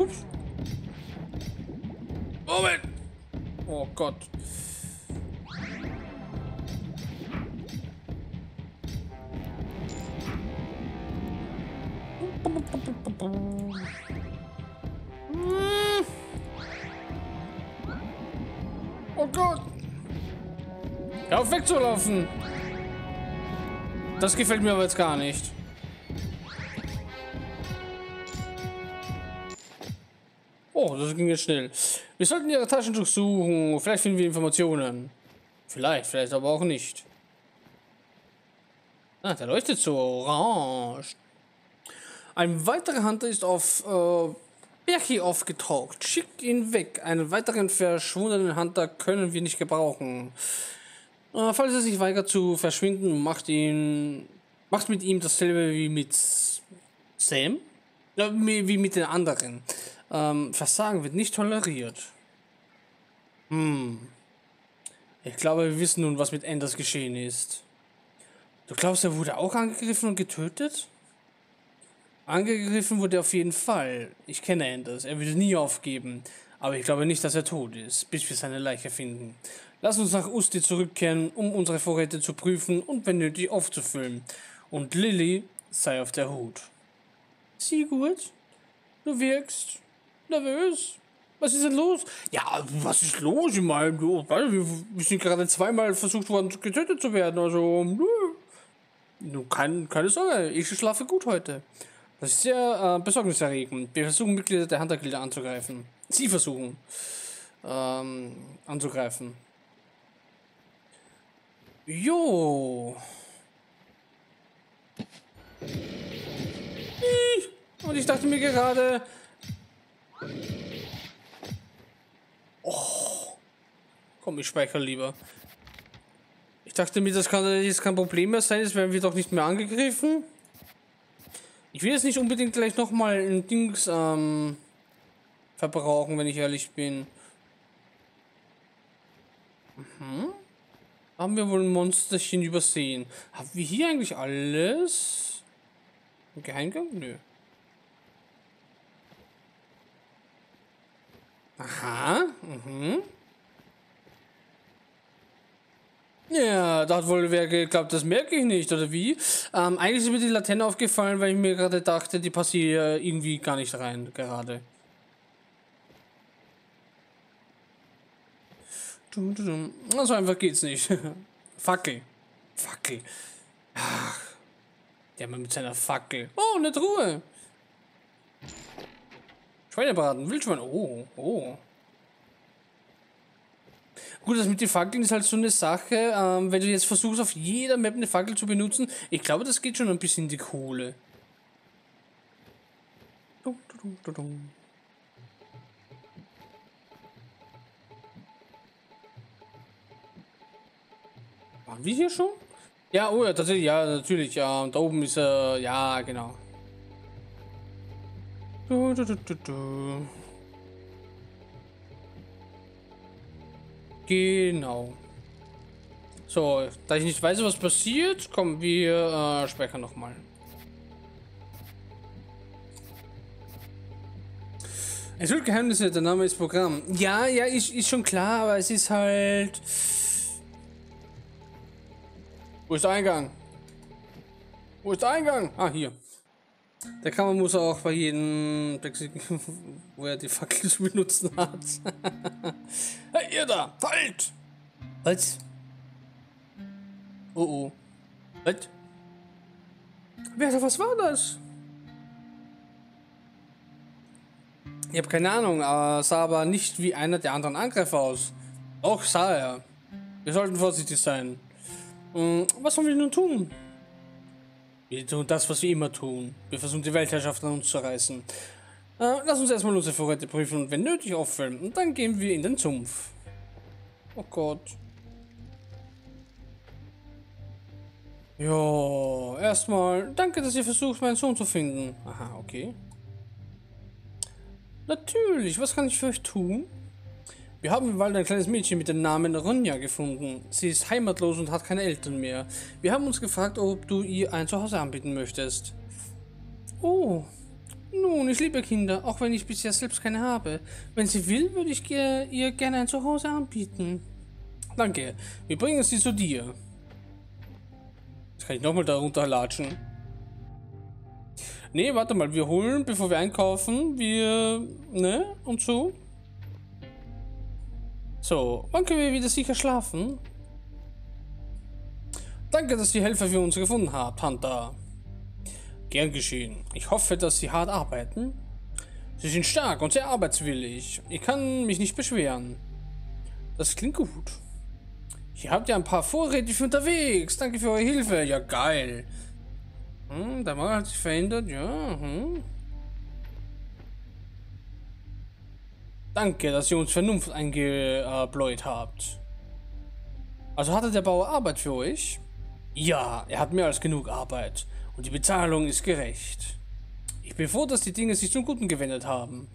Ups. Moment. Oh Gott. Oh Gott. Hör auf wegzulaufen. Das gefällt mir aber jetzt gar nicht. Das ging jetzt schnell. Wir sollten ihre Taschen durchsuchen. Vielleicht finden wir Informationen. Vielleicht, vielleicht aber auch nicht. Ah, der leuchtet so orange. Ein weiterer Hunter ist auf äh, Berchi aufgetaucht. Schickt ihn weg. Einen weiteren verschwundenen Hunter können wir nicht gebrauchen. Äh, falls er sich weigert zu verschwinden, macht ihn macht mit ihm dasselbe wie mit Sam, äh, wie mit den anderen. Ähm, Versagen wird nicht toleriert. Hm. Ich glaube, wir wissen nun, was mit Anders geschehen ist. Du glaubst, er wurde auch angegriffen und getötet? Angegriffen wurde er auf jeden Fall. Ich kenne Anders. Er würde nie aufgeben. Aber ich glaube nicht, dass er tot ist, bis wir seine Leiche finden. Lass uns nach Usti zurückkehren, um unsere Vorräte zu prüfen und wenn nötig aufzufüllen. Und Lilly sei auf der Hut. Sigurd, du wirkst nervös. Was ist denn los? Ja, was ist los? Ich meine, wir sind gerade zweimal versucht worden, getötet zu werden. Also, nö. Kein, keine Sorge, ich schlafe gut heute. Das ist sehr äh, besorgniserregend. Wir versuchen Mitglieder der Hunter-Gilde anzugreifen. Sie versuchen ähm, anzugreifen. Jo. Und ich dachte mir gerade, Oh. Komm, ich speichere lieber. Ich dachte mir, das kann jetzt kein Problem mehr sein, jetzt werden wir doch nicht mehr angegriffen. Ich will jetzt nicht unbedingt gleich nochmal ein Dings ähm, verbrauchen, wenn ich ehrlich bin. Mhm. Haben wir wohl ein Monsterchen übersehen? Haben wir hier eigentlich alles? Ein Geheimgang? Nö. Aha, mhm. Ja, da hat wohl wer geglaubt, das merke ich nicht, oder wie? Ähm, eigentlich ist mir die Laterne aufgefallen, weil ich mir gerade dachte, die passt hier irgendwie gar nicht rein, gerade. Also einfach geht's nicht. Fackel. Fackel. Ach. Der Mann mit seiner Fackel. Oh, eine Truhe. Schweinebraten, Wildschwein. Oh, oh. Gut, das mit den Fackeln ist halt so eine Sache. Ähm, wenn du jetzt versuchst, auf jeder Map eine Fackel zu benutzen, ich glaube, das geht schon ein bisschen in die Kohle. Dum, dum, dum, dum. Waren wir hier schon? Ja, oh ja, tatsächlich, ja, natürlich, ja. Da oben ist er, äh, ja, genau. Du, du, du. Genau. So, da ich nicht weiß, was passiert, kommen wir äh, später nochmal. Es wird Geheimnisse, der Name ist Programm. Ja, ja, ist, ist schon klar, aber es ist halt... Wo ist der Eingang? Wo ist der Eingang? Ah, hier. Der Kammer muss auch bei jedem, wo er die Fackel zu benutzen hat. hey, ihr da! Halt! Was? Oh oh. Was? Wer, was war das? Ich habe keine Ahnung, aber sah aber nicht wie einer der anderen Angreifer aus. Auch sah er. Wir sollten vorsichtig sein. Hm, was sollen wir nun tun? Wir tun das, was wir immer tun. Wir versuchen die Weltherrschaft an uns zu reißen. Äh, lass uns erstmal unsere Vorräte prüfen und wenn nötig auffüllen. Und dann gehen wir in den Sumpf. Oh Gott. Ja, erstmal danke, dass ihr versucht, meinen Sohn zu finden. Aha, okay. Natürlich, was kann ich für euch tun? Wir haben im Wald ein kleines Mädchen mit dem Namen Ronja gefunden. Sie ist heimatlos und hat keine Eltern mehr. Wir haben uns gefragt, ob du ihr ein Zuhause anbieten möchtest. Oh, Nun, ich liebe Kinder, auch wenn ich bisher selbst keine habe. Wenn sie will, würde ich ihr gerne ein Zuhause anbieten. Danke. Wir bringen sie zu dir. Jetzt kann ich nochmal da runterlatschen. Nee, warte mal. Wir holen, bevor wir einkaufen, wir... Ne? Und so. So, wann können wir wieder sicher schlafen? Danke, dass ihr Helfer für uns gefunden habt, Hunter. Gern geschehen. Ich hoffe, dass Sie hart arbeiten. Sie sind stark und sehr arbeitswillig. Ich kann mich nicht beschweren. Das klingt gut. Hier habt ihr ein paar Vorräte für unterwegs. Danke für eure Hilfe. Ja, geil. Hm, der Mann hat sich verändert. Ja, hm. Danke, dass ihr uns Vernunft eingebläut habt. Also hatte der Bauer Arbeit für euch? Ja, er hat mehr als genug Arbeit. Und die Bezahlung ist gerecht. Ich bin froh, dass die Dinge sich zum Guten gewendet haben.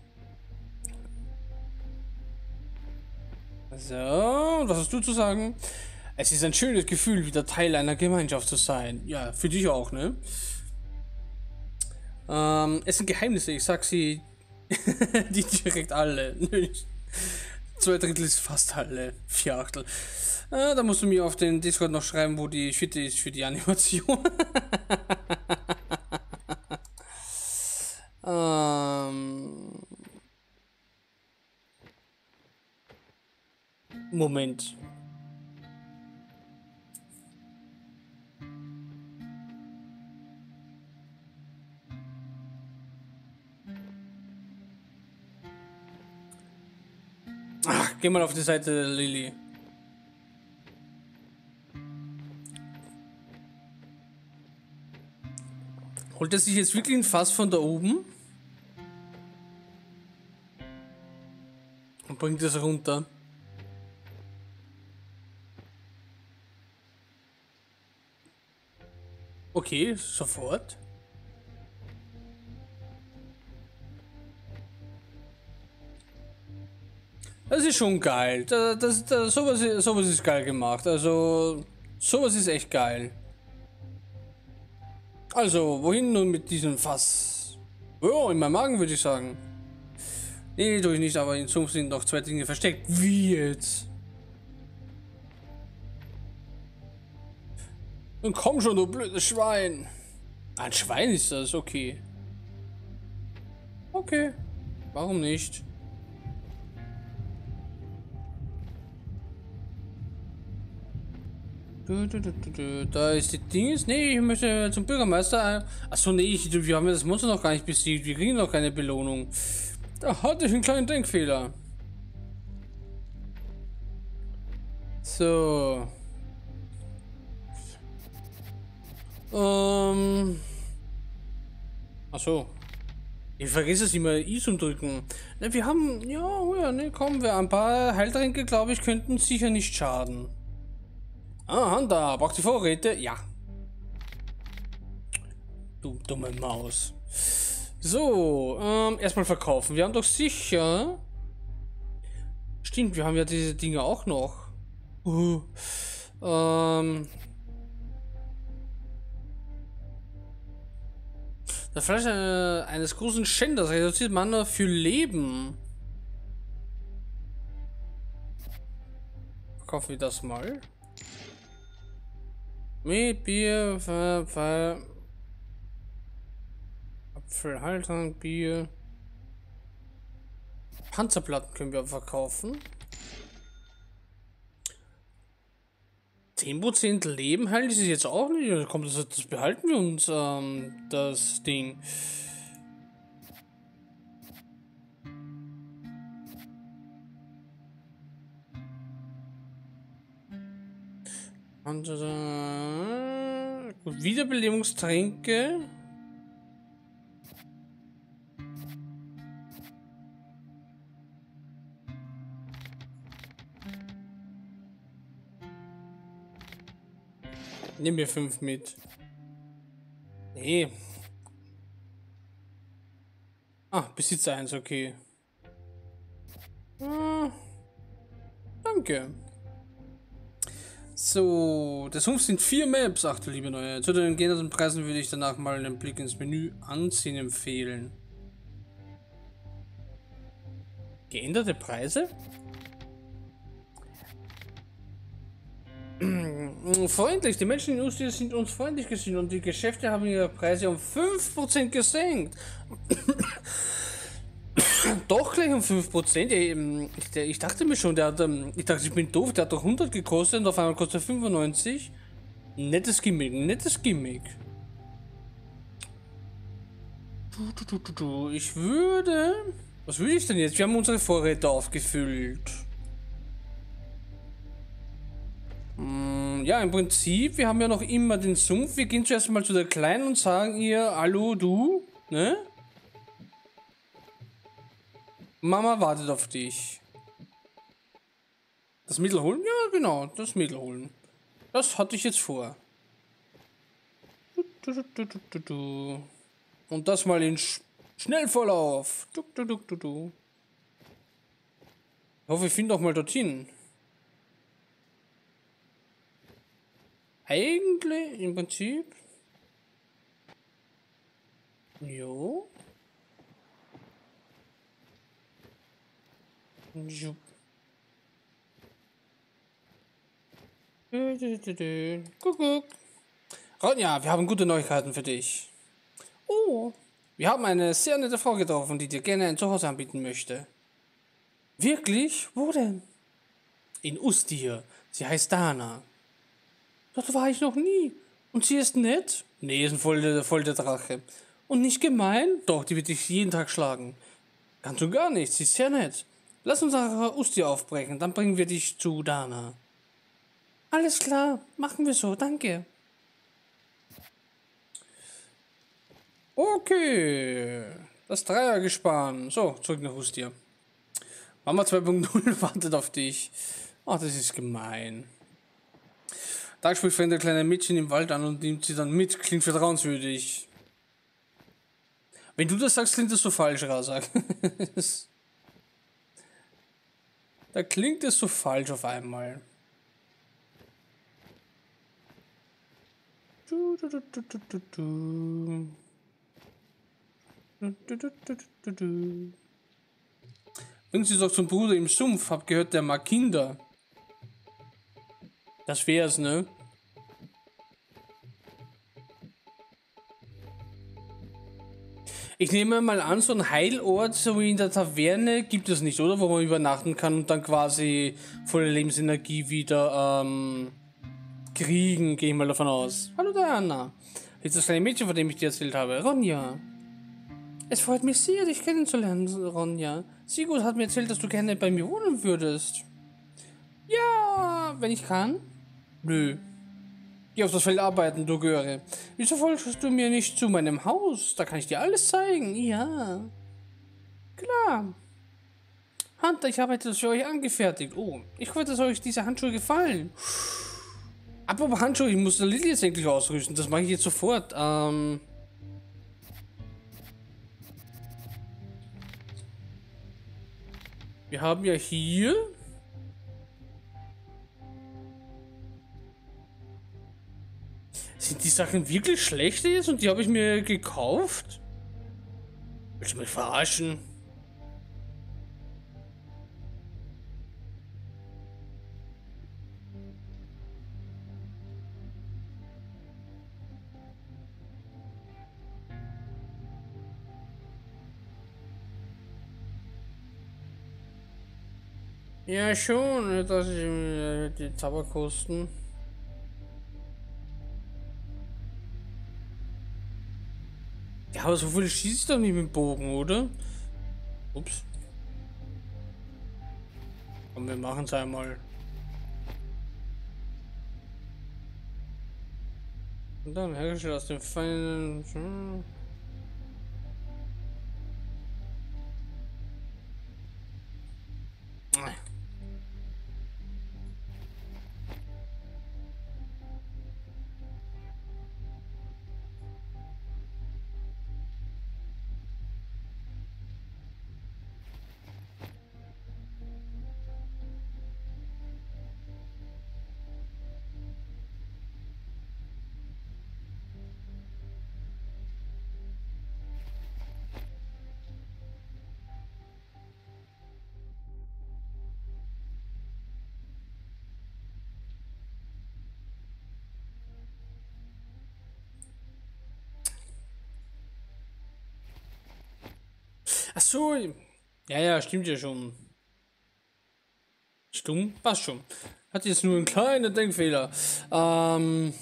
So, was hast du zu sagen? Es ist ein schönes Gefühl, wieder Teil einer Gemeinschaft zu sein. Ja, für dich auch, ne? Ähm, es sind Geheimnisse, ich sag sie die direkt alle. Zwei Drittel ist fast alle. Vier Achtel. Äh, da musst du mir auf den Discord noch schreiben, wo die Schwitte ist für die Animation. ähm. Moment. Geh mal auf die Seite, Lilly. Holt er sich jetzt wirklich ein Fass von da oben? Und bringt es runter. Okay, sofort. Schon geil. Das, das, das, sowas, sowas ist geil gemacht. Also, sowas ist echt geil. Also, wohin nun mit diesem Fass? Oh, in meinem Magen würde ich sagen. Nee, tue ich nicht, aber in Sumpf sind noch zwei Dinge versteckt. Wie jetzt? Nun komm schon, du blödes Schwein. Ein Schwein ist das, okay. Okay, warum nicht? Da ist die Dings. Nee, ich möchte zum Bürgermeister. Achso, nee, ich, wir haben das Monster noch gar nicht besiegt. Wir kriegen noch keine Belohnung. Da hatte ich einen kleinen Denkfehler. So. Ähm. Achso. Ich vergesse es immer, I zum drücken. Ne, wir haben, ja, oh ja, ne, kommen wir. Ein paar Heiltränke, glaube ich, könnten sicher nicht schaden. Ah, Hunter, braucht die Vorräte? Ja. Du dumme Maus. So, ähm, erstmal verkaufen. Wir haben doch sicher... Stimmt, wir haben ja diese Dinge auch noch. Uh, ähm... Das Fleisch äh, eines großen Schänders reduziert Mana für Leben. Verkaufen wir das mal. Mit Bier, Ver, Ver, Apfelhalter, Bier. Panzerplatten können wir verkaufen. 10% Leben heilt ist jetzt auch nicht. Kommt das, das behalten wir uns, ähm, das Ding. Und, äh, gut, Wiederbelebungstränke. Nimm mir fünf mit. Nee. Ah, Besitz eins, okay. Ah, danke. So, das Hof sind vier Maps, achte liebe Neue. Zu den geänderten Preisen würde ich danach mal einen Blick ins Menü anziehen empfehlen. Geänderte Preise? freundlich, die Menschen in Ustia sind uns freundlich gesinnt und die Geschäfte haben ihre Preise um 5% gesenkt. Doch gleich um 5%. Ähm, ich, ich, dachte mir schon, der hat, ähm, ich dachte, ich bin doof, der hat doch 100 gekostet und auf einmal kostet er 95. Nettes Gimmick, nettes Gimmick. Ich würde... Was würde ich denn jetzt? Wir haben unsere Vorräte aufgefüllt. Hm, ja, im Prinzip, wir haben ja noch immer den Sumpf. Wir gehen zuerst mal zu der Kleinen und sagen ihr, hallo, du, ne? Mama wartet auf dich. Das Mittel holen? Ja, genau, das Mittel holen. Das hatte ich jetzt vor. Und das mal in Sch Schnellvorlauf. Ich hoffe, ich finde auch mal dorthin. Eigentlich im Prinzip. Jo. Kuckuck. Ronja, wir haben gute Neuigkeiten für dich. Oh, wir haben eine sehr nette Frau getroffen, die dir gerne ein Zuhause anbieten möchte. Wirklich? Wo denn? In Ustir. Sie heißt Dana. Dort war ich noch nie. Und sie ist nett? Nee, ist ein voll der, voll der Drache. Und nicht gemein? Doch, die wird dich jeden Tag schlagen. Ganz und gar nicht, sie ist sehr nett. Lass uns nach Usti aufbrechen, dann bringen wir dich zu Dana. Alles klar, machen wir so, danke. Okay, das Dreiergespann. So, zurück nach Ustia. Mama 2.0 wartet auf dich. Ach, das ist gemein. Da spricht ein kleine Mädchen im Wald an und nimmt sie dann mit. Klingt vertrauenswürdig. Wenn du das sagst, klingt das so falsch, Rasak. Da klingt es so falsch auf einmal. Du, Bringen Sie doch zum Bruder im Sumpf, hab gehört, der mag Kinder. Das wär's, ne? Ich nehme mal an, so ein Heilort, so wie in der Taverne, gibt es nicht, oder? Wo man übernachten kann und dann quasi volle Lebensenergie wieder ähm, kriegen, gehe ich mal davon aus. Hallo Diana. Jetzt das kleine Mädchen, von dem ich dir erzählt habe. Ronja. Es freut mich sehr, dich kennenzulernen, Ronja. Sigurd hat mir erzählt, dass du gerne bei mir wohnen würdest. Ja, wenn ich kann. Nö, Geh auf das Feld arbeiten, du Göre. Wieso folgst du mir nicht zu meinem Haus? Da kann ich dir alles zeigen. Ja. Klar. Hunter, ich habe etwas für euch angefertigt. Oh, ich hoffe, dass euch diese Handschuhe gefallen. Apropos Handschuhe, ich muss Lilly jetzt endlich ausrüsten. Das mache ich jetzt sofort. Ähm... Wir haben ja hier Sind die Sachen wirklich schlechter jetzt und die habe ich mir gekauft? Willst du mich verarschen? Ja, schon, dass ich die Zauberkosten. Ja, aber so viel schieße ich doch nicht mit dem Bogen, oder? Ups. Komm, wir machen es einmal. Und dann hergestellt aus dem feinen... Ach so. Ja, ja, stimmt ja schon. Stumm, passt schon. Hat jetzt nur einen kleinen Denkfehler. Ähm.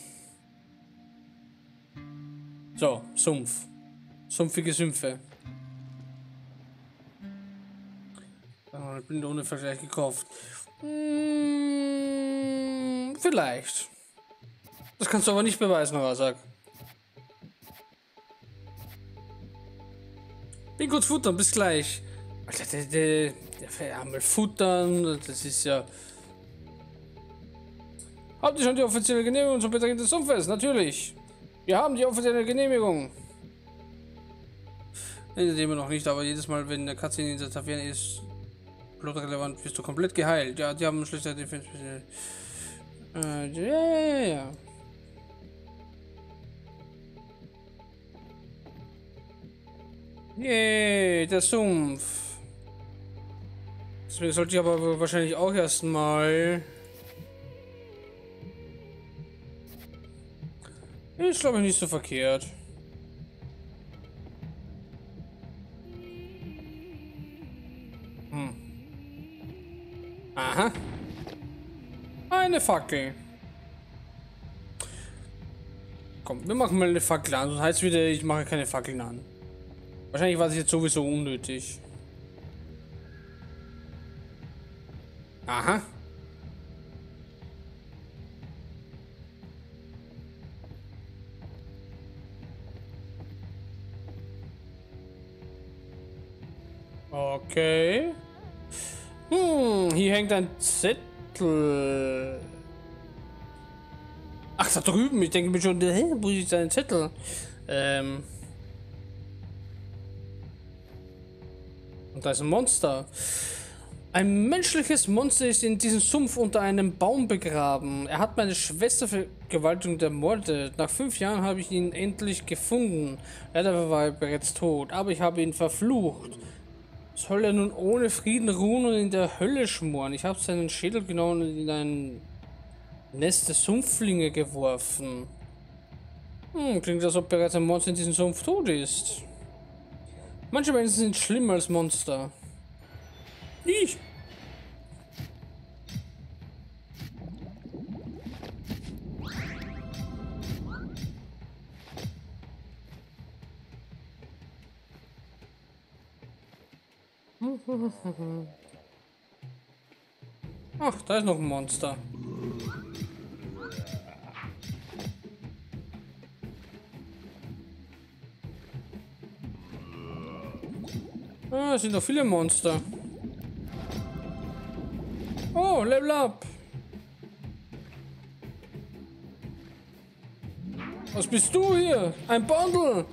So, Sumpf. Sumpfige Sümpfe. Oh, ich bin ohne Vergleich gekauft. Hm, vielleicht. Das kannst du aber nicht beweisen, Rasak. Bin kurz futtern, bis gleich. Alter, der, der, der einmal futtern, das ist ja... Habt ihr schon die offizielle Genehmigung zum Betreten des Sumpfes? Natürlich. Wir haben die offizielle Genehmigung. Nee, sehen wir noch nicht, aber jedes Mal, wenn der Katze in der Taverne ist, blutrelevant, bist du komplett geheilt. Ja, die haben schlechter Defense. Äh, ja, ja, ja, Yay, der Sumpf. Deswegen sollte ich aber wahrscheinlich auch erstmal. Ist glaube ich nicht so verkehrt. Hm. Aha. Eine Fackel. Komm, wir machen mal eine Fackel an. Das heißt wieder, ich mache keine Fackeln an. Wahrscheinlich war es jetzt sowieso unnötig. Aha. Okay. Hm, hier hängt ein Zettel. Ach, da drüben. Ich denke mir schon, wo ist ein Zettel? Ähm. Da ist ein Monster. Ein menschliches Monster ist in diesem Sumpf unter einem Baum begraben. Er hat meine Schwester vergewaltigt und ermordet. Nach fünf Jahren habe ich ihn endlich gefunden. Leider war er bereits tot, aber ich habe ihn verflucht. Soll er nun ohne Frieden ruhen und in der Hölle schmoren? Ich habe seinen Schädel genommen und in ein Nest der Sumpflinge geworfen. Hm, klingt, als ob bereits ein Monster in diesem Sumpf tot ist. Manche Menschen sind schlimmer als Monster. Ich. Ach, da ist noch ein Monster. Ah, sind noch viele Monster. Oh, Level Up. Was bist du hier? Ein Bundle.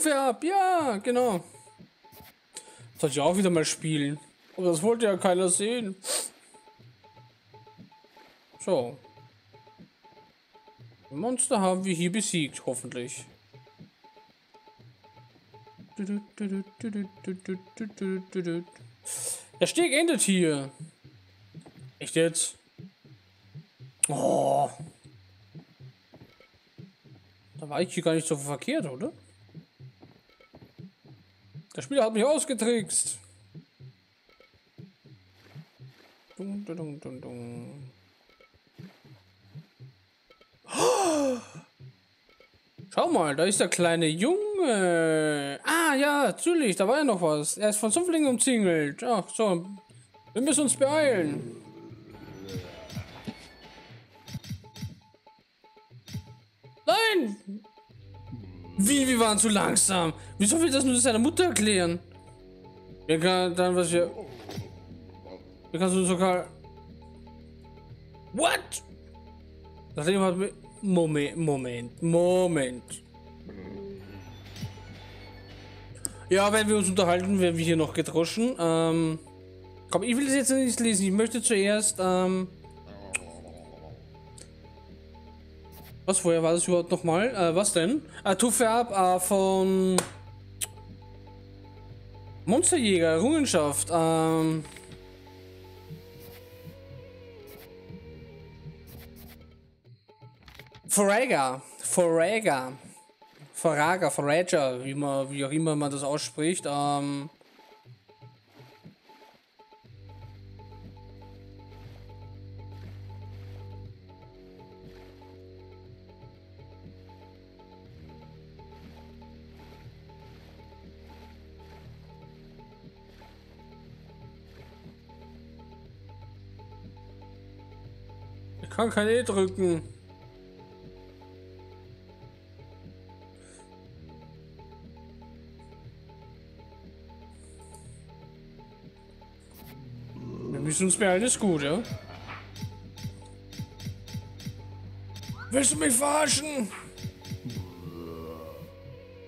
Tuffe ab, ja, genau. Sollte ich auch wieder mal spielen. Aber das wollte ja keiner sehen. So. Monster haben wir hier besiegt, hoffentlich. Der Steg endet hier. Echt jetzt? Oh. Da war ich hier gar nicht so verkehrt, oder? Der Spieler hat mich ausgetrickst. Dun, dun, dun, dun, Schau mal, da ist der kleine Junge. Ah, ja, natürlich, da war ja noch was. Er ist von Sumpflingen umzingelt. Ach, so. Wir müssen uns beeilen. Wie, wir waren zu langsam. Wieso will das nur seiner Mutter erklären? Wir kann dann was wir. Wir kannst du sogar. What? Nachdem hat mir. Moment, Moment, Moment. Ja, wenn wir uns unterhalten, werden wir hier noch gedroschen. Ähm, komm, ich will das jetzt nicht lesen. Ich möchte zuerst. Ähm, was vorher war das überhaupt nochmal? Äh, was denn? Äh, Tuffab äh, von Monsterjäger, Errungenschaft. Ähm, Forager. Forager. Forager, Forager, wie, man, wie auch immer man das ausspricht. Ähm, kann kein E drücken. Wir müssen uns mehr alles gut, ja? Willst du mich verarschen?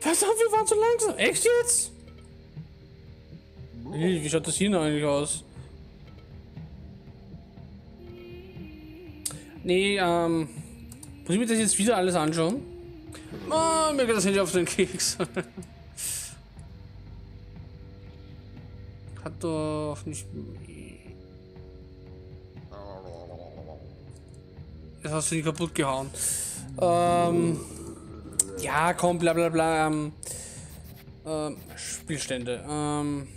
Verdammt, wir waren zu langsam. Echt jetzt? Wie schaut das hier eigentlich aus? Nee, ähm. Muss ich mir das jetzt wieder alles anschauen? Oh, mir geht das Handy auf den Keks. Hat doch nicht. Jetzt hast du die kaputt gehauen. Ähm. Ja, komm, bla bla bla. Ähm, ähm, Spielstände. Ähm.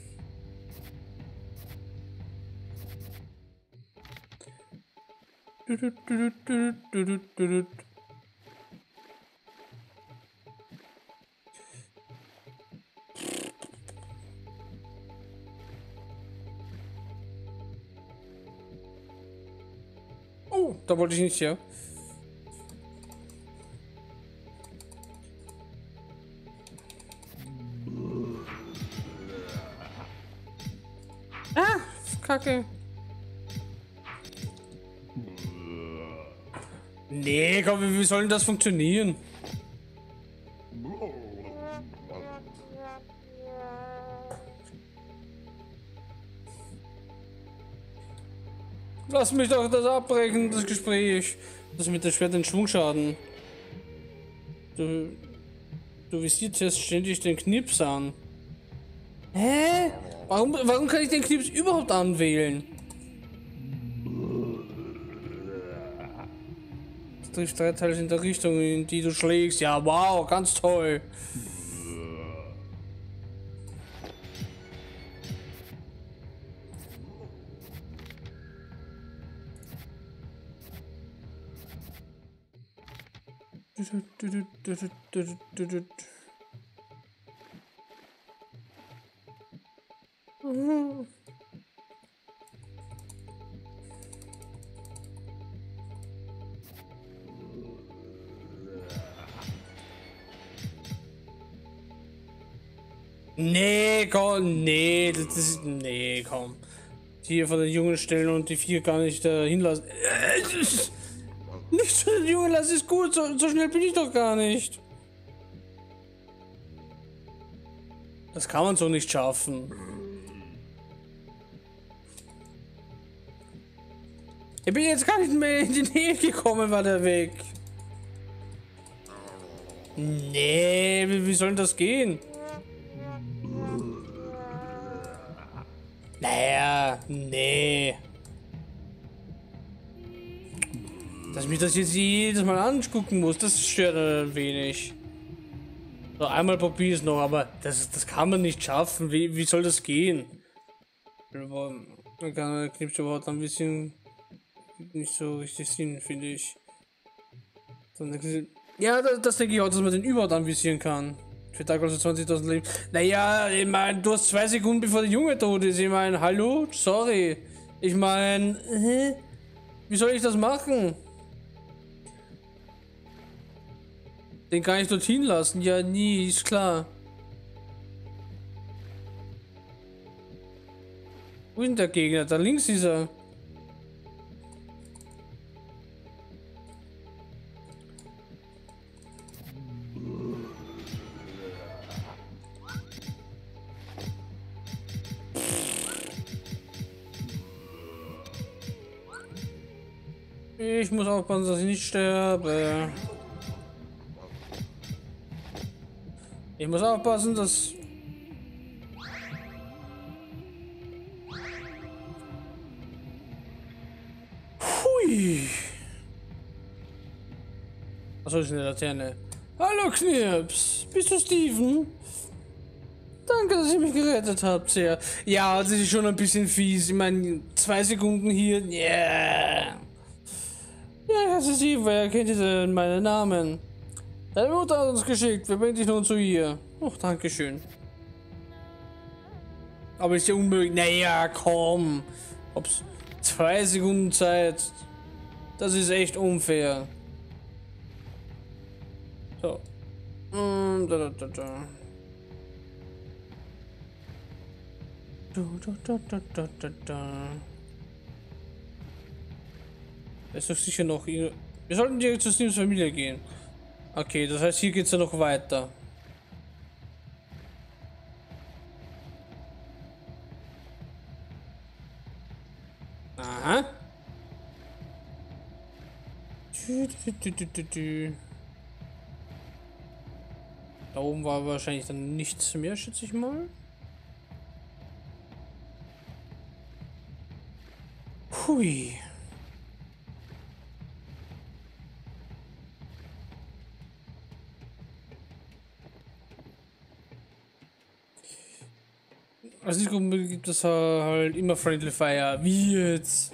Oh, da wollte ich nicht hier. Ah, Nee, komm, wie, soll denn das funktionieren? Lass mich doch das abbrechen, das Gespräch. Das mit der Schwert den Schwungschaden. Du, du visierst jetzt ständig den Knips an. Hä? Warum, warum kann ich den Knips überhaupt anwählen? Trifft drei Teile in der Richtung, in die du schlägst. Ja, wow, ganz toll. Nee, komm, nee, das ist, nee, komm. Hier von den Jungen stellen und die vier gar nicht äh, hinlassen. Äh, nicht zu den Jungen lassen ist gut, so, so schnell bin ich doch gar nicht. Das kann man so nicht schaffen. Ich bin jetzt gar nicht mehr in die Nähe gekommen, war der weg. Nee, wie, wie soll das gehen? Naja, nee. Dass ich mich das jetzt jedes Mal angucken muss, das stört ein wenig. So, einmal probiere es noch, aber das, das kann man nicht schaffen. Wie, wie soll das gehen? Man kann Knipse überhaupt ein bisschen nicht so richtig Sinn, finde ich. Ja, das, das denke ich auch, dass man den überhaupt anvisieren kann. Für Tag also 20.000 Leben. Naja, ich meine, du hast zwei Sekunden bevor der Junge tot ist. Ich meine, hallo? Sorry. Ich meine, wie soll ich das machen? Den kann ich dorthin lassen. Ja, nie, ist klar. Wo ist denn der Gegner? Da links ist er. Ich muss aufpassen, dass ich nicht sterbe. Ich muss aufpassen, dass... Hui. Achso, ist eine Laterne. Hallo Knirps, bist du Steven? Danke, dass ihr mich gerettet habt, sehr. Ja, das ist schon ein bisschen fies. Ich meine, zwei Sekunden hier. Yeah. Ja, Herr Steven, wer kennt denn meinen Namen? Deine Mutter hat uns geschickt. Wir bringen dich nun zu ihr. Oh, danke schön. Aber ist ja unmöglich. Naja, komm. Ob's zwei Sekunden Zeit. Das ist echt unfair. So. Mm, da, da, da, da. Da, da, da, da, da, da. Ist doch sicher noch. Wir sollten direkt zu Steams Familie gehen. Okay, das heißt, hier geht es ja noch weiter. Aha. Da oben war wahrscheinlich dann nichts mehr, schätze ich mal. Hui. Nicht unbedingt gibt es halt immer Friendly Fire. Wie jetzt?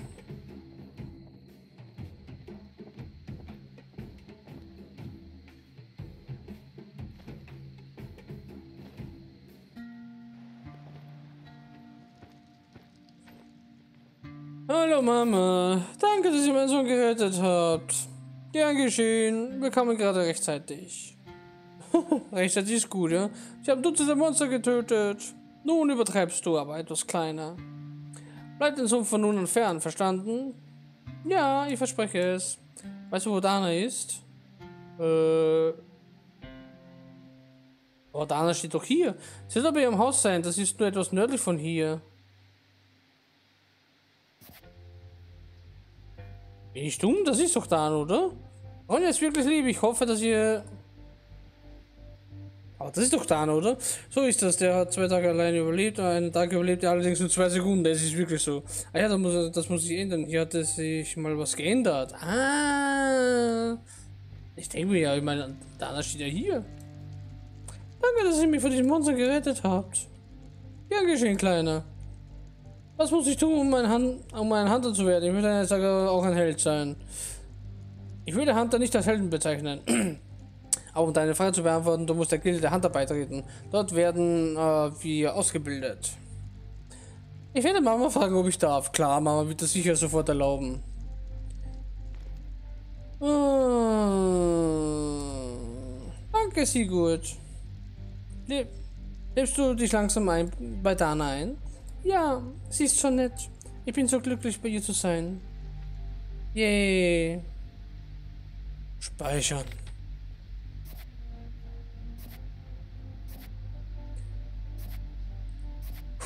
Hallo Mama, danke, dass ihr meinen Sohn gerettet habt. Gern geschehen, wir kamen gerade rechtzeitig. rechtzeitig ist gut, ja? Ich habe Dutzende Monster getötet. Nun übertreibst du aber etwas kleiner. Bleib den Sumpf von nun an fern, verstanden? Ja, ich verspreche es. Weißt du, wo Dana ist? Äh. Oh, Dana steht doch hier. Sie wird bei ihrem Haus sein, das ist nur etwas nördlich von hier. Bin ich dumm? Das ist doch Dana, oder? Und jetzt wirklich lieb. Ich hoffe, dass ihr aber das ist doch dann, oder? So ist das. Der hat zwei Tage alleine überlebt, einen Tag überlebt er allerdings nur zwei Sekunden. Das ist wirklich so. Ah ja, das muss, das muss sich ändern. Hier hat sich mal was geändert. Ah. Ich denke mir ja, ich meine, Dana steht ja hier. Danke, dass ihr mich von diesem Monster gerettet habt. Gern geschehen, Kleiner. Was muss ich tun, um ein, Hand, um ein Hunter zu werden? Ich würde jetzt auch ein Held sein. Ich würde Hunter nicht als Helden bezeichnen. Aber um deine Frage zu beantworten, du musst der Gilde der Hunter beitreten. Dort werden äh, wir ausgebildet. Ich werde Mama fragen, ob ich darf. Klar, Mama wird das sicher sofort erlauben. Oh. Danke, Sigurd. Leb lebst du dich langsam ein bei Dana ein? Ja, sie ist schon nett. Ich bin so glücklich, bei ihr zu sein. Yay. Speichern.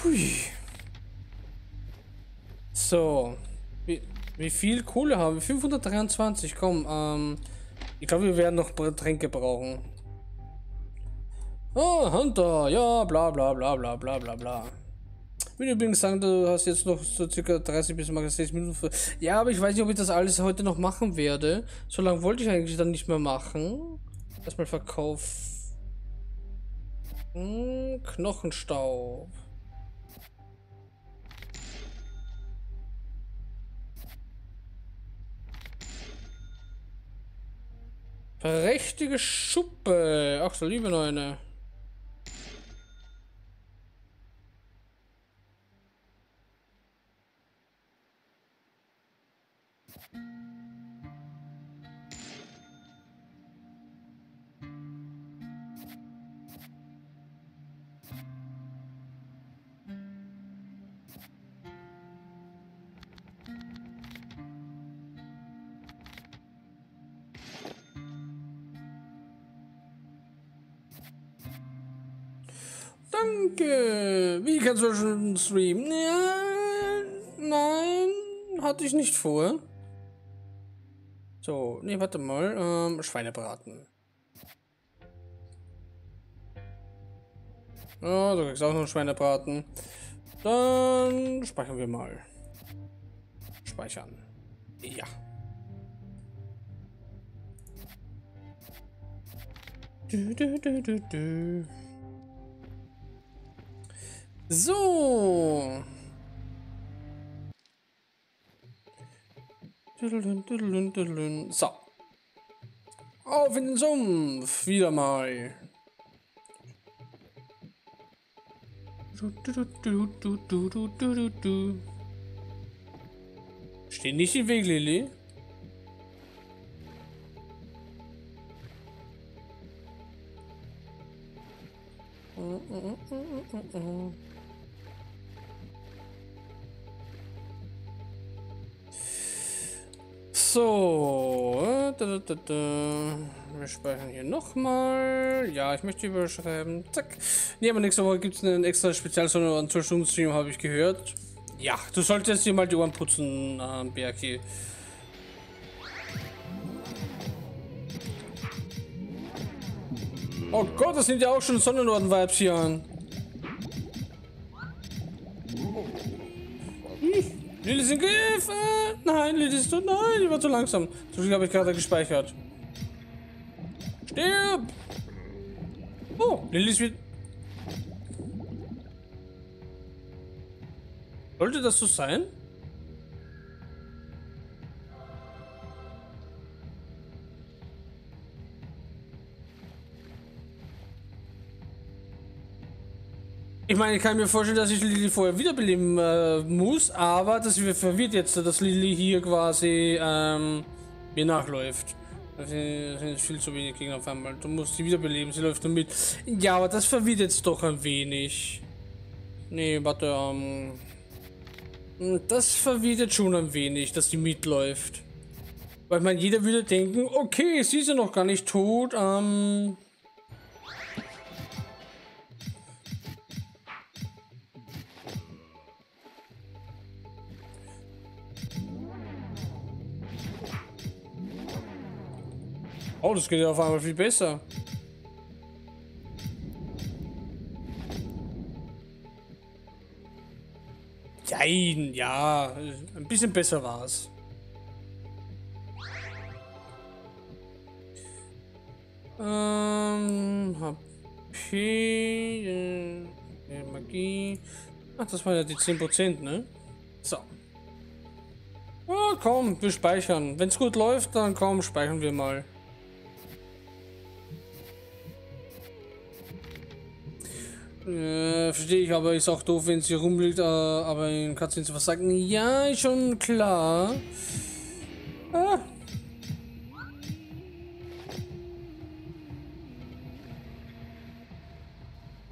Hui. So. Wie, wie, viel Kohle haben wir? 523, komm. Ähm, ich glaube, wir werden noch Tränke brauchen. Oh, Hunter. Ja, bla bla bla bla bla bla bla. Ich würde übrigens sagen, du hast jetzt noch so circa 30 bis maximal 60 Minuten. Für ja, aber ich weiß nicht, ob ich das alles heute noch machen werde. So lange wollte ich eigentlich dann nicht mehr machen. Erstmal Verkauf. Hm, Knochenstaub. Prächtige Schuppe. Ach so, liebe Neune. Schon streamen? Ja, nein, hatte ich nicht vor. So, nee, warte mal. Ähm, Schweinebraten. Oh, du kriegst auch noch einen Schweinebraten. Dann speichern wir mal. Speichern. Ja. Du, du, du, du, du. So. So. Auf in den Sumpf. Wieder mal. Steh nicht im Weg, Lilly. Wir speichern hier nochmal. Ja, ich möchte überschreiben. Zack. Nee, aber nächste Woche gibt es einen extra Spezialsonne und 12 Stunden Stream, habe ich gehört. Ja, du solltest dir mal die Ohren putzen, äh, Berki. Oh Gott, das sind ja auch schon Sonnenorden-Vibes hier an. In Griff. Äh, nein, Lili ist so. Nein, die war zu langsam. Zum Glück habe ich gerade gespeichert. Stirb! Oh, Lili ist wieder. Sollte das so sein? Ich meine, ich kann mir vorstellen, dass ich Lilly vorher wiederbeleben äh, muss, aber das verwirrt jetzt, dass Lilly hier quasi ähm, mir nachläuft. Das sind viel zu wenig Gegner auf einmal. Du musst sie wiederbeleben, sie läuft nur mit. Ja, aber das verwirrt jetzt doch ein wenig. Nee, warte, ähm. Das verwirrt jetzt schon ein wenig, dass die mitläuft. Weil man jeder würde denken, okay, sie ist ja noch gar nicht tot, ähm. Oh, das geht ja auf einmal viel besser. Nein, ja, ein bisschen besser war es. Ähm, HP, äh, Magie. Ach, das waren ja die 10%, ne? So. Oh, komm, wir speichern. Wenn es gut läuft, dann komm, speichern wir mal. Äh, verstehe ich, aber ist auch doof, wenn sie rumliegt, äh, aber in Cutscenes was sagen. Ja, ist schon klar. Ah.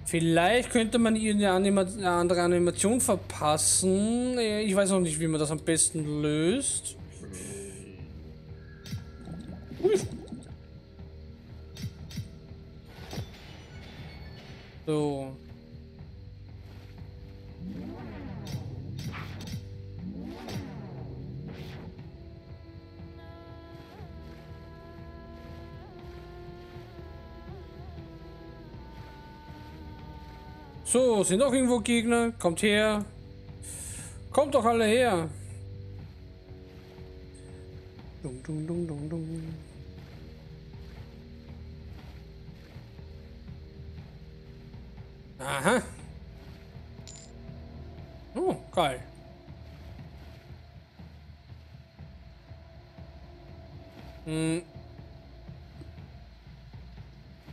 Vielleicht könnte man ihr eine, Anima eine andere Animation verpassen. Äh, ich weiß auch nicht, wie man das am besten löst. Ui. So. So, sind noch irgendwo Gegner? Kommt her. Kommt doch alle her. Dung, dung, dung, dung, dung. Aha. Oh, geil. Hm.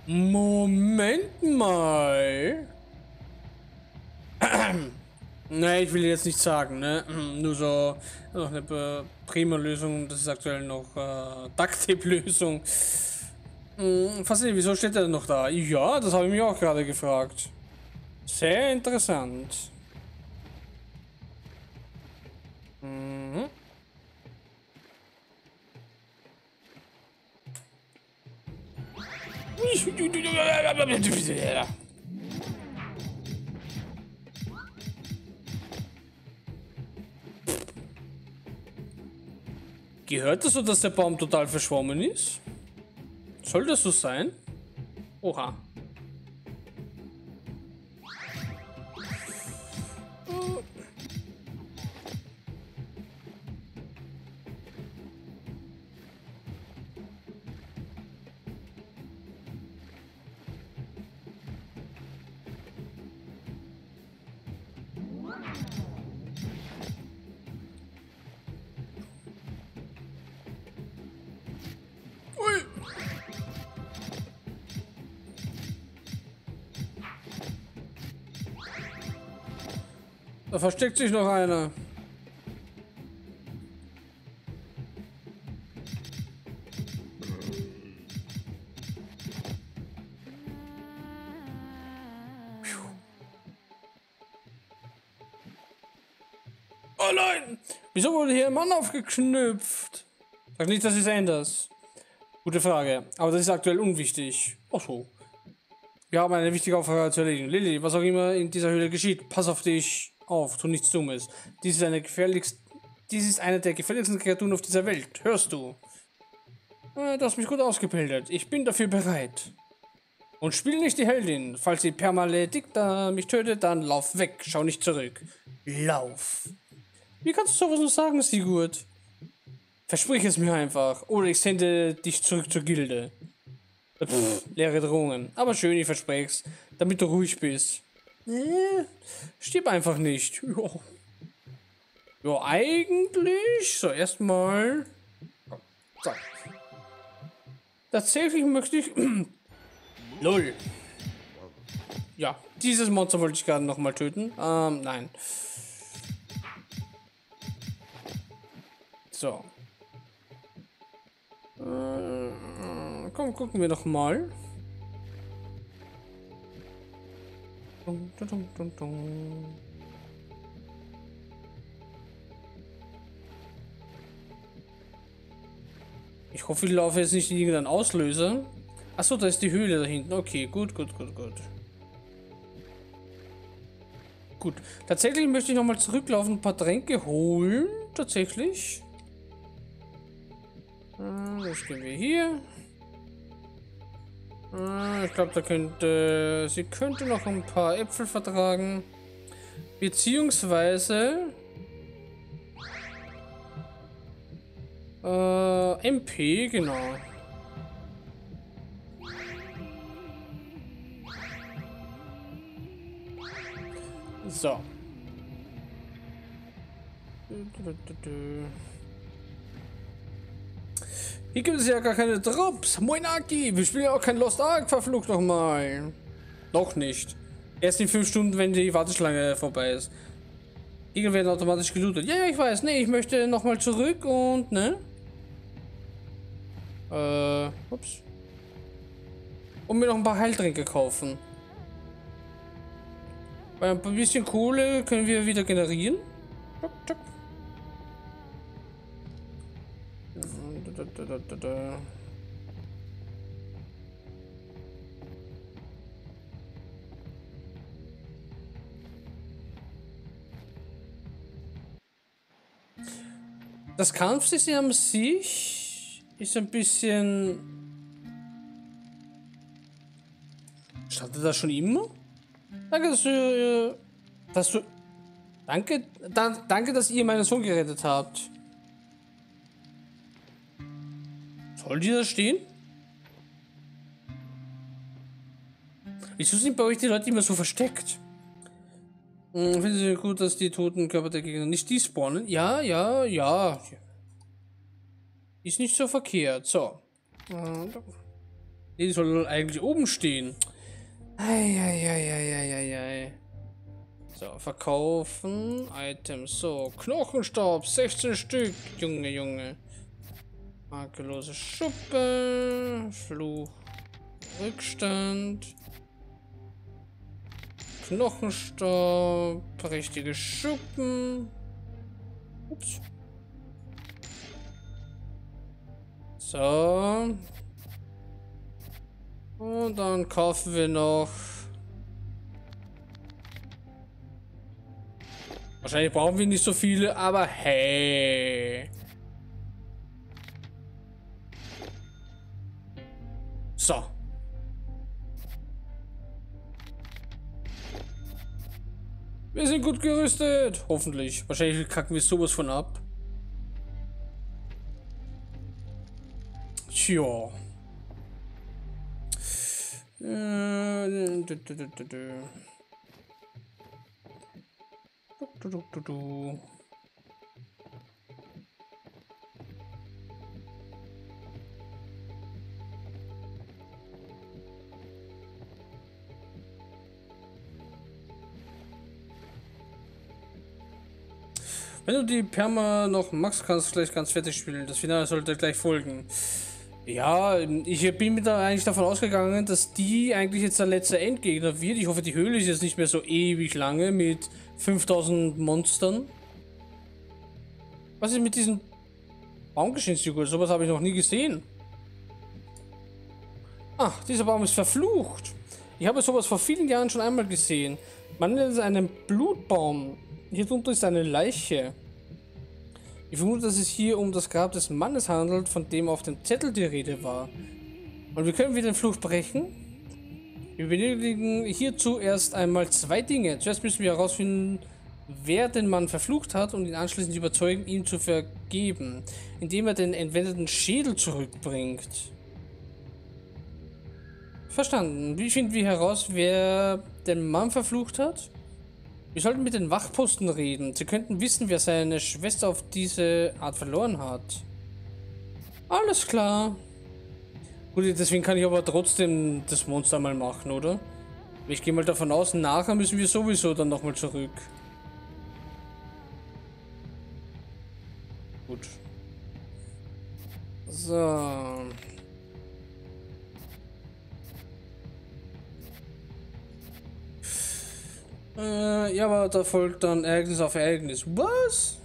Moment mal. ne, ich will jetzt nicht sagen, ne? Nur so noch eine prima Lösung, das ist aktuell noch äh, Ducktape-Lösung. Hm, faszinierend, wieso steht er noch da? Ja, das habe ich mich auch gerade gefragt. Sehr interessant. Mhm. Gehört es so, dass der Baum total verschwommen ist? Soll das so sein? Oha. Versteckt sich noch einer. Oh nein! Wieso wurde hier ein Mann aufgeknüpft? Sag nicht, dass es ändert. Gute Frage, aber das ist aktuell unwichtig. Ach so. Wir haben eine wichtige Aufgabe zu erledigen. Lilly, was auch immer in dieser Höhle geschieht, pass auf dich auf, tu nichts Dummes. Dies ist eine gefährlichst, dies ist eine der gefährlichsten Kreaturen auf dieser Welt. Hörst du? Äh, du hast mich gut ausgebildet. Ich bin dafür bereit. Und spiel nicht die Heldin. Falls die Permaledicta mich tötet, dann lauf weg. Schau nicht zurück. Lauf. Wie kannst du sowas nur sagen, Sigurd? Versprich es mir einfach. Oder ich sende dich zurück zur Gilde. Pff, leere Drohungen. Aber schön, ich verspreche damit du ruhig bist. Äh, stirb einfach nicht. Ja, ja eigentlich. So, erstmal. So. Tatsächlich möchte ich. Lol. Ja, dieses Monster wollte ich gerade nochmal töten. Ähm, nein. So. Äh, komm, gucken wir doch mal. Dun, dun, dun, dun. Ich hoffe, ich laufe jetzt nicht in irgendeinen Auslöser. Achso, da ist die Höhle da hinten. Okay, gut, gut, gut, gut. Gut. Tatsächlich möchte ich nochmal zurücklaufen, ein paar Tränke holen. Tatsächlich. Ah, Das gehen wir hier. Ah, Ich glaube, da könnte. Sie könnte noch ein paar Äpfel vertragen. Beziehungsweise. Äh, MP, genau. So. Hier gibt es ja gar keine Drops. Moin Aki, wir spielen ja auch kein Lost Ark, verflucht nochmal. Noch nicht. Erst in 5 Stunden, wenn die Warteschlange vorbei ist. Igel werden automatisch gelootet. Ja, ja, ich weiß. Nee, ich möchte nochmal zurück und, ne? Äh, ups. Und mir noch ein paar Heiltränke kaufen. Weil ein bisschen Kohle können wir wieder generieren. Tuck, tuck. Das Kampfsystem an sich ist ein bisschen. Startet das schon immer? Danke, dass du. äh, Dass du. Danke, da, danke, dass ihr meinen Sohn gerettet habt. Soll die da stehen? Wieso sind bei euch die Leute immer so versteckt? Hm, Finden Sie gut, dass die toten Körper der Gegner nicht despawnen? Ja, ja, ja. Ist nicht so verkehrt. So. Äh, Die soll eigentlich oben stehen. Eieieiei. So, verkaufen. Items. So, Knochenstaub. 16 Stück. Junge, Junge. Makellose Schuppe. Fluch. Rückstand. Knochenstaub. Richtige Schuppen. Ups. So. Und dann kaufen wir noch. Wahrscheinlich brauchen wir nicht so viele, aber hey. So. Wir sind gut gerüstet. Hoffentlich. Wahrscheinlich kacken wir sowas von ab. Tja. Äh, du, du, du, Wenn du die Perma noch Max kannst, gleich ganz fertig spielen. Das Finale sollte gleich folgen. Ja, ich bin mir da eigentlich davon ausgegangen, dass die eigentlich jetzt der letzte Endgegner wird. Ich hoffe, die Höhle ist jetzt nicht mehr so ewig lange mit 5000 Monstern. Was ist mit diesem Baumgeschenksjoghurt? Sowas habe ich noch nie gesehen. Ach, dieser Baum ist verflucht. Ich habe sowas vor vielen Jahren schon einmal gesehen. Man nennt es einen Blutbaum. Hier drunter ist eine Leiche. Ich vermute, dass es hier um das Grab des Mannes handelt, von dem auf dem Zettel die Rede war. Und wie können wir den Fluch brechen? Wir benötigen hierzu erst einmal zwei Dinge. Zuerst müssen wir herausfinden, wer den Mann verflucht hat und ihn anschließend überzeugen, ihm zu vergeben, indem er den entwendeten Schädel zurückbringt. Verstanden. Wie finden wir heraus, wer den Mann verflucht hat? Wir sollten mit den Wachposten reden. Sie könnten wissen, wer seine Schwester auf diese Art verloren hat. Alles klar. Gut, deswegen kann ich aber trotzdem das Monster mal machen, oder? Ich gehe mal davon aus, nachher müssen wir sowieso dann nochmal zurück. Gut. So. Äh, ja, aber da folgt dann Ereignis auf Ereignis. Was?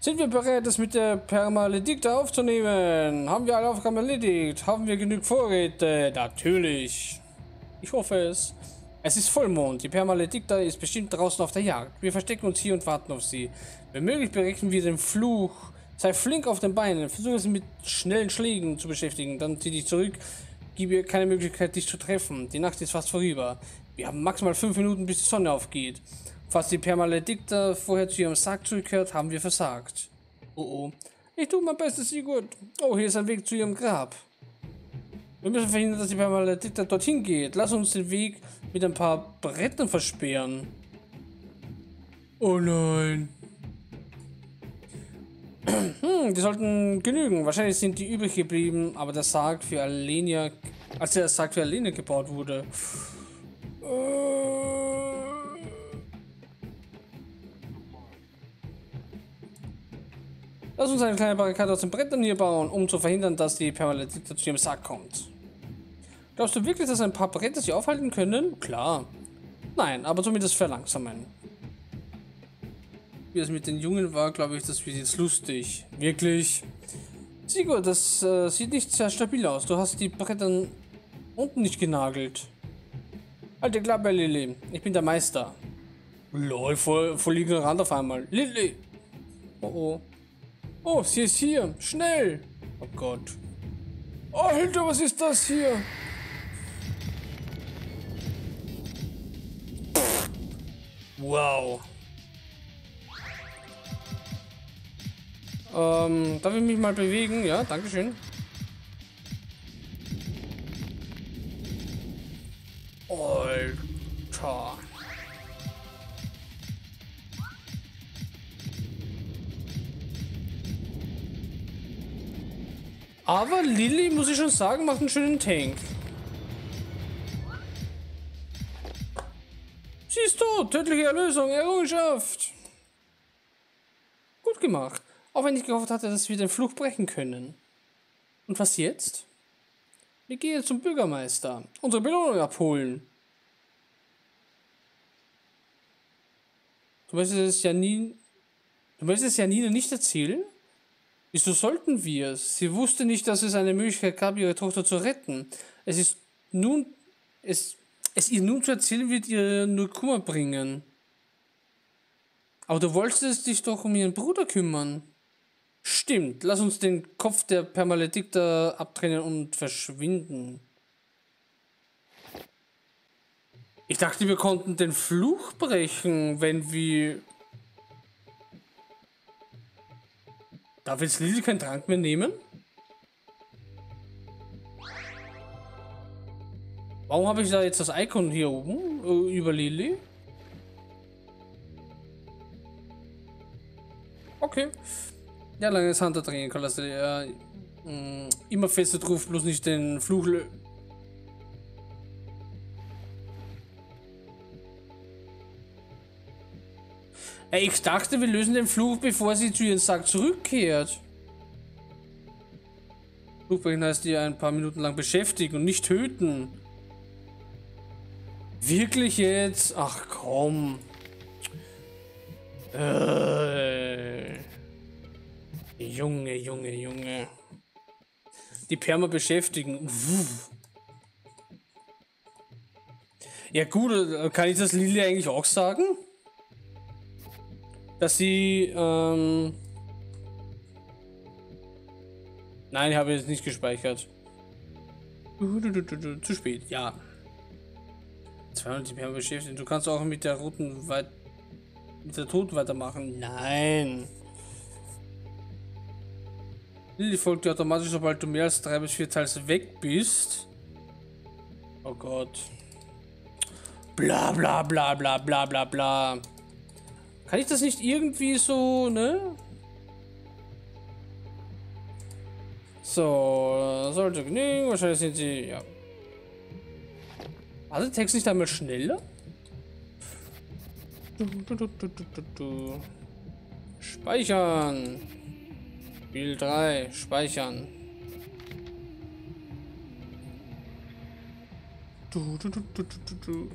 Sind wir bereit, das mit der Permaledikte aufzunehmen? Haben wir alle Aufgaben erledigt? Haben wir genug Vorräte? Natürlich. Ich hoffe es. Es ist Vollmond. Die Permaledikta ist bestimmt draußen auf der Jagd. Wir verstecken uns hier und warten auf sie. Wenn möglich berechnen wir den Fluch. Sei flink auf den Beinen. Versuche sie mit schnellen Schlägen zu beschäftigen. Dann zieh dich zurück gib ihr keine Möglichkeit, dich zu treffen. Die Nacht ist fast vorüber. Wir haben maximal fünf Minuten, bis die Sonne aufgeht. Falls die Permaledikta vorher zu ihrem Sarg zurückkehrt, haben wir versagt. Oh oh. Ich tue mein Bestes, Sigurd. Oh, hier ist ein Weg zu ihrem Grab. Wir müssen verhindern, dass die Permaledikta dorthin geht. Lass uns den Weg mit ein paar Brettern versperren. Oh nein. Hm, die sollten genügen. Wahrscheinlich sind die übrig geblieben, aber der Sarg für Alenia, als der Sarg für Alenia gebaut wurde. Äh. Lass uns eine kleine Barrikade aus den Brettern hier bauen, um zu verhindern, dass die Permaledikta zu ihrem Sarg kommt. Glaubst du wirklich, dass ein paar Bretter sie aufhalten können? Klar. Nein, aber zumindest verlangsamen wie es mit den Jungen war, glaube ich, das wird jetzt lustig. Wirklich. Sigurd, das äh, sieht nicht sehr stabil aus. Du hast die Bretter unten nicht genagelt. Alte Klappe, Lilly. Ich bin der Meister. Lol, voll, voll ignorant auf einmal. Lilly! Oh oh. Oh, sie ist hier. Schnell! Oh Gott. Oh, Alter, was ist das hier? Wow. Ähm, darf ich mich mal bewegen? Ja, dankeschön. Alter. Aber Lilly, muss ich schon sagen, macht einen schönen Tank. Siehst du, tödliche Erlösung, Errungenschaft. Gut gemacht. Auch wenn ich gehofft hatte, dass wir den Fluch brechen können. Und was jetzt? Wir gehen zum Bürgermeister. Unsere Belohnung abholen. Du möchtest es ja nie. Du möchtest es ja Nina nicht erzählen? Wieso sollten wir es? Sie wusste nicht, dass es eine Möglichkeit gab, ihre Tochter zu retten. Es ist nun. Es, es ihr nun zu erzählen, wird ihr nur Kummer bringen. Aber du wolltest dich doch um ihren Bruder kümmern. Stimmt, lass uns den Kopf der Permaledikter abtrennen und verschwinden. Ich dachte, wir konnten den Fluch brechen, wenn wir... Darf jetzt Lili keinen Trank mehr nehmen? Warum habe ich da jetzt das Icon hier oben äh, über Lili? Okay. Ja, langes Hunter-Training kann das äh, immer feste drauf, bloß nicht den Fluch. Ey, ich dachte, wir lösen den Fluch, bevor sie zu ihrem Sack zurückkehrt. Fluchbrechen heißt die ein paar Minuten lang beschäftigen und nicht töten. Wirklich jetzt? Ach komm. Äh. Junge, Junge, Junge. Die Perma beschäftigen. Ja gut, äh, kann ich das Lili eigentlich auch sagen? Dass sie, ähm... Nein, ich habe jetzt nicht gespeichert. Zu spät, ja. 200 die Perma beschäftigen. Du kannst auch mit der roten weit mit der Tod weitermachen. Nein. Lilly folgt dir automatisch, sobald du mehr als drei bis vier Teils weg bist. Oh Gott. Bla bla bla bla bla bla bla. Kann ich das nicht irgendwie so, ne? So, sollte genügen. Wahrscheinlich sind sie, ja. War der Text nicht einmal schneller? Speichern. Spiel 3, speichern. Du, du, du, du, du, du.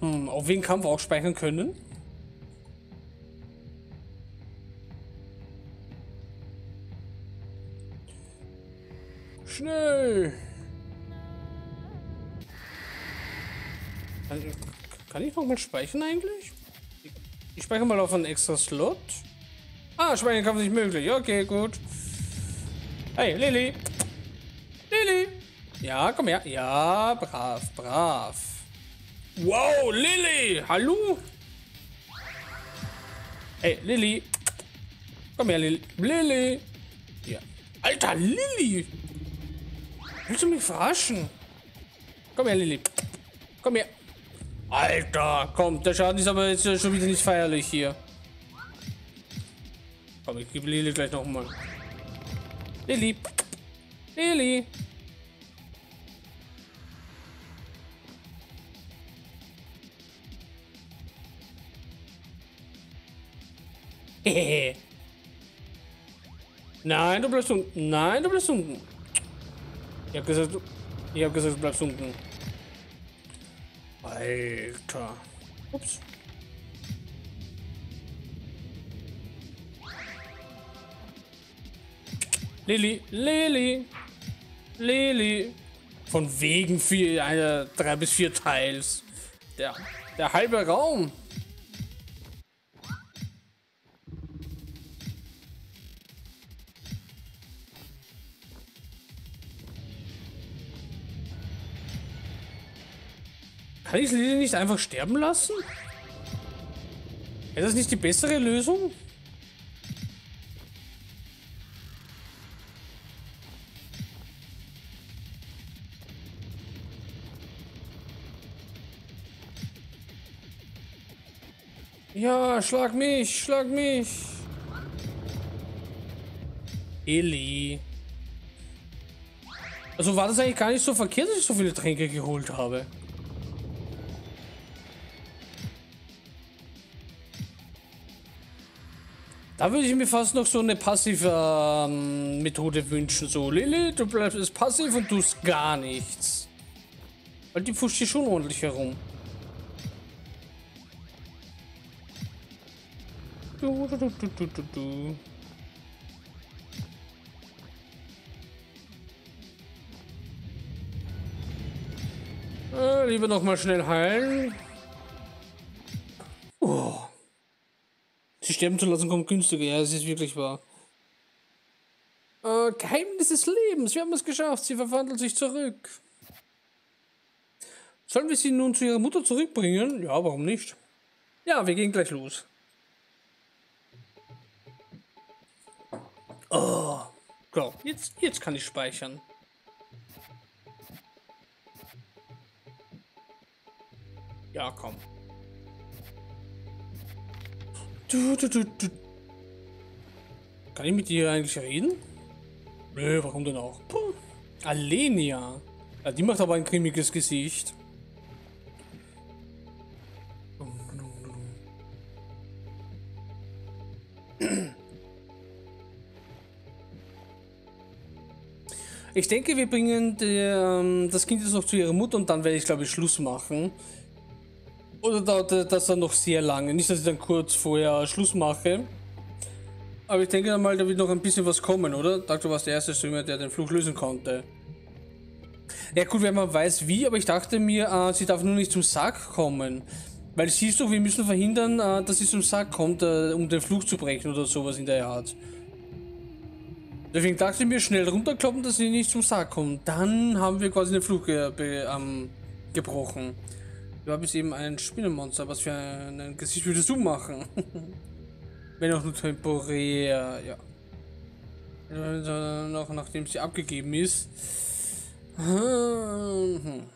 Hm, auf wen Kampf auch speichern können? Schnell! Kann, kann ich noch mal speichern eigentlich? Ich speichere mal auf einen extra Slot. Ah, speichern kann nicht möglich. Okay, gut. Hey, Lilly. Lilly. Ja, komm her. Ja, brav, brav. Wow, Lilly. Hallo? Hey, Lilly. Komm her, Lilly. Lilly. Ja. Alter, Lilly. Willst du mich verarschen? Komm her, Lilly. Komm her. Alter, komm, der Schaden ist aber jetzt schon wieder nicht feierlich hier. Komm, ich gebe Lili gleich nochmal. Lili. Lili. Nein, du bleibst unten. Nein, du bleibst unten. Ich hab gesagt, ich hab gesagt, du bleibst unten. Alter. Ups. Lili, Lili, Lili. Von wegen vier, eine, drei bis vier Teils. Der, der halbe Raum. Kann ich Lili nicht einfach sterben lassen? Ist das nicht die bessere Lösung? Ja, schlag mich, schlag mich. Eli. Also war das eigentlich gar nicht so verkehrt, dass ich so viele Tränke geholt habe. Da würde ich mir fast noch so eine passive ähm, Methode wünschen. So, Lilly, du bleibst passiv und tust gar nichts. Weil die pusht hier schon ordentlich herum. Du, du, du, du, du, du. lieber noch mal schnell heilen. Sie sterben zu lassen kommt günstiger. Ja, es ist wirklich wahr. Äh, Geheimnis des Lebens. Wir haben es geschafft. Sie verwandelt sich zurück. Sollen wir sie nun zu ihrer Mutter zurückbringen? Ja, warum nicht? Ja, wir gehen gleich los. Oh, go. Jetzt, jetzt kann ich speichern. Ja, komm. Du, du, du, du. Kann ich mit dir eigentlich reden? Nö, warum denn auch? Puh. Alenia. Ja, die macht aber ein grimmiges Gesicht. Ich denke, wir bringen die, ähm, das Kind jetzt noch zu ihrer Mutter und dann werde ich, glaube ich, Schluss machen. Oder dauert das dann noch sehr lange? Nicht, dass ich dann kurz vorher Schluss mache. Aber ich denke mal, da wird noch ein bisschen was kommen, oder? Dr. war der erste Streamer, der den Fluch lösen konnte. Ja gut, wenn man weiß wie, aber ich dachte mir, äh, sie darf nur nicht zum Sack kommen. Weil siehst du, wir müssen verhindern, äh, dass sie zum Sack kommt, äh, um den Fluch zu brechen oder sowas in der Art. Deswegen dachte ich mir, schnell runterkloppen, dass sie nicht zum Sarg kommen. Dann haben wir quasi den Flug ge ähm, gebrochen. Du habe eben ein Spinnenmonster. Was für ein Gesicht würdest du machen? Wenn auch nur temporär, ja. Noch nachdem sie abgegeben ist. Hm.